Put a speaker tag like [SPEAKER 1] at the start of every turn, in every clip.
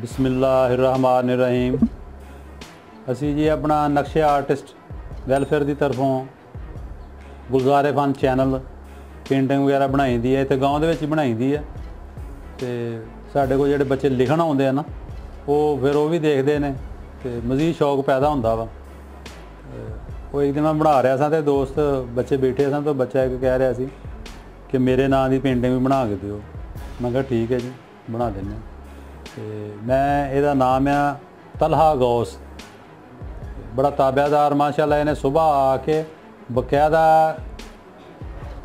[SPEAKER 1] ਬਿਸਮਿਲ੍ਲਾਹਿਰਰਹਿਮਾਨਿਰਰਹੀਮ। ਅਸੀਂ ਜੀ ਆਪਣਾ ਨਕਸ਼ੇ ਆਰਟਿਸਟ ਵੈਲਫੇਅਰ ਦੀ ਤਰਫੋਂ ਗੁਲਜ਼ਾਰੇ ਫਨ ਚੈਨਲ ਪੇਂਟਿੰਗ ਵਗੈਰਾ ਬਣਾਈਦੀ ਹੈ ਤੇ ਗਾਉਂ ਦੇ ਵਿੱਚ ਹੀ ਬਣਾਈ ਦੀ ਹੈ। ਤੇ ਸਾਡੇ ਕੋਲ ਜਿਹੜੇ ਬੱਚੇ ਲਿਖਣ ਆਉਂਦੇ ਆ ਨਾ, ਉਹ ਫਿਰ ਉਹ ਵੀ ਦੇਖਦੇ ਨੇ ਤੇ ਮਜ਼ੀਦ ਸ਼ੌਕ ਪੈਦਾ ਹੁੰਦਾ ਵਾ। ਉਹ ਇੱਕ ਦਿਨ ਮੈਂ ਬਣਾ ਰਿਹਾ ਸਾਂ ਤੇ ਦੋਸਤ ਬੱਚੇ ਬੈਠੇ ਸਨ ਤਾਂ ਬੱਚਾ ਇੱਕ ਕਹਿ ਰਿਹਾ ਸੀ ਕਿ ਮੇਰੇ ਨਾਂ ਦੀ ਪੇਂਟਿੰਗ ਵੀ ਬਣਾ ਕੇ ਦਿਓ। ਮੈਂ ਕਿਹਾ ਠੀਕ ਹੈ ਜੀ, ਬਣਾ ਦਿੰਦੇ ਹਾਂ। ਤੇ ਮੈਂ ਇਹਦਾ ਨਾਮ ਆ ਤਲਹਾ ਗੌਸ। ਬੜਾ ਤਾਬਿਆਦਾਰ ਮਾਸ਼ਾਅੱਲਾ ਇਹਨੇ ਸਵੇਰ ਆ ਕੇ ਬਕਾਇਦਾ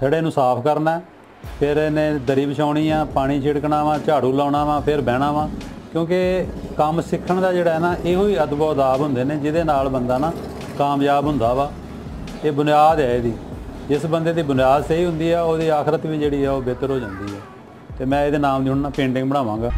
[SPEAKER 1] ਥੜੇ ਨੂੰ ਸਾਫ਼ ਕਰਨਾ ਫਿਰ ਇਹਨੇ ਦਰੀ ਵਿਛਾਉਣੀ ਆ, ਪਾਣੀ ਛਿੜਕਣਾ ਵਾ, ਝਾੜੂ ਲਾਉਣਾ ਵਾ, ਫਿਰ ਬਹਿਣਾ ਵਾ। ਕਿਉਂਕਿ ਕੰਮ ਸਿੱਖਣ ਦਾ ਜਿਹੜਾ ਹੈ ਨਾ, ਇਹੋ ਹੀ ਅਦਬ ਅਦਾਬ ਹੁੰਦੇ ਨੇ, ਜਿਹਦੇ ਨਾਲ ਬੰਦਾ ਨਾ ਕਾਮਯਾਬ ਹੁੰਦਾ ਵਾ। ਇਹ ਬੁਨਿਆਦ ਹੈ ਇਹਦੀ। ਜਿਸ ਬੰਦੇ ਦੀ ਬੁਨਿਆਦ ਸਹੀ ਹੁੰਦੀ ਆ, ਉਹਦੀ ਆਖਰਤ ਵੀ ਜਿਹੜੀ ਆ, ਉਹ ਬਿਹਤਰ ਹੋ ਜਾਂਦੀ ਹੈ ਤੇ ਮੈਂ ਇਹਦੇ ਨਾਮ ਦੀ ਹੁਣ ਨਾ ਪੇਂਟਿੰਗ ਬਣਾਵਾਂਗਾ।